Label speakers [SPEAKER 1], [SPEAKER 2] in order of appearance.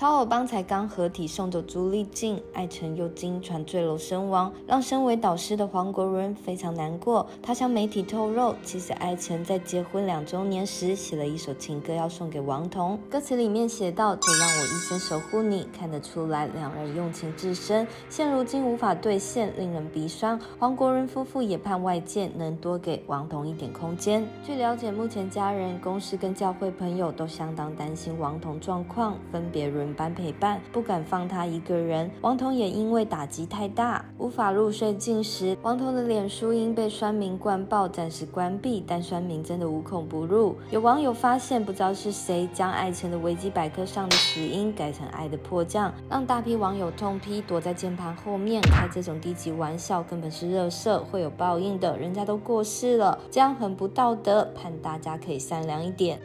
[SPEAKER 1] 超偶帮才刚合体送走朱丽静，艾辰又经传坠楼身亡，让身为导师的黄国伦非常难过。他向媒体透露，其实艾辰在结婚两周年时写了一首情歌要送给王彤，歌词里面写到：“就让我一生守护你。”看得出来，两人用情至深，现如今无法兑现，令人鼻酸。黄国伦夫妇也盼外界能多给王彤一点空间。据了解，目前家人、公司跟教会朋友都相当担心王彤状况，分别轮般陪伴，不敢放他一个人。王彤也因为打击太大，无法入睡进食。王彤的脸书因被酸民灌爆，暂时关闭，但酸民真的无孔不入。有网友发现，不知道是谁将爱情的维基百科上的死因改成爱的迫降，让大批网友痛批：躲在键盘后面开这种低级玩笑，根本是热射，会有报应的。人家都过世了，这样很不道德，盼大家可以善良一点。